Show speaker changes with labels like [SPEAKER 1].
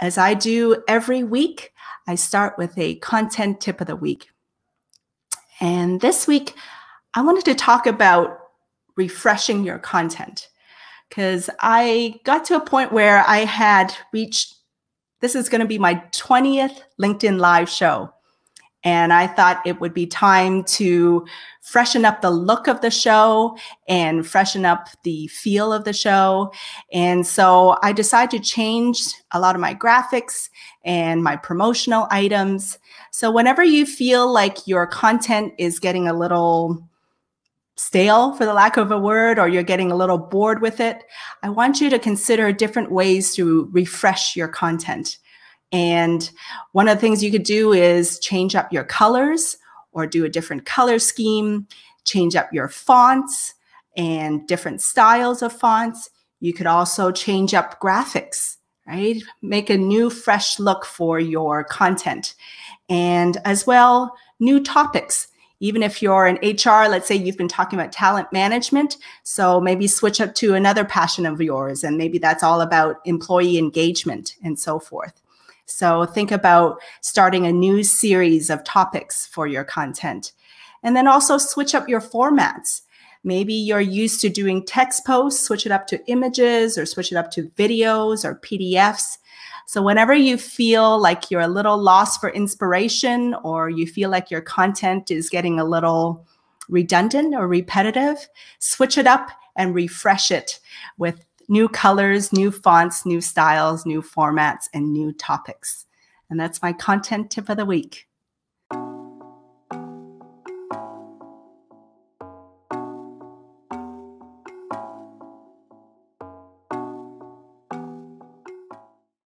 [SPEAKER 1] as I do every week, I start with a content tip of the week. And this week, I wanted to talk about refreshing your content because I got to a point where I had reached this is going to be my 20th LinkedIn Live show. And I thought it would be time to freshen up the look of the show and freshen up the feel of the show. And so I decided to change a lot of my graphics and my promotional items. So whenever you feel like your content is getting a little stale, for the lack of a word, or you're getting a little bored with it, I want you to consider different ways to refresh your content. And one of the things you could do is change up your colors or do a different color scheme, change up your fonts and different styles of fonts. You could also change up graphics, right? Make a new, fresh look for your content. And as well, new topics. Even if you're in HR, let's say you've been talking about talent management. So maybe switch up to another passion of yours. And maybe that's all about employee engagement and so forth. So think about starting a new series of topics for your content. And then also switch up your formats. Maybe you're used to doing text posts, switch it up to images or switch it up to videos or PDFs. So whenever you feel like you're a little lost for inspiration or you feel like your content is getting a little redundant or repetitive, switch it up and refresh it with new colors, new fonts, new styles, new formats, and new topics. And that's my content tip of the week.